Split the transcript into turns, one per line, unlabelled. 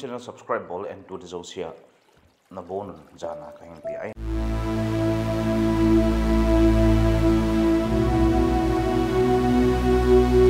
channel subscribe bol and to the zosia na bon jana ka pi ai
Thank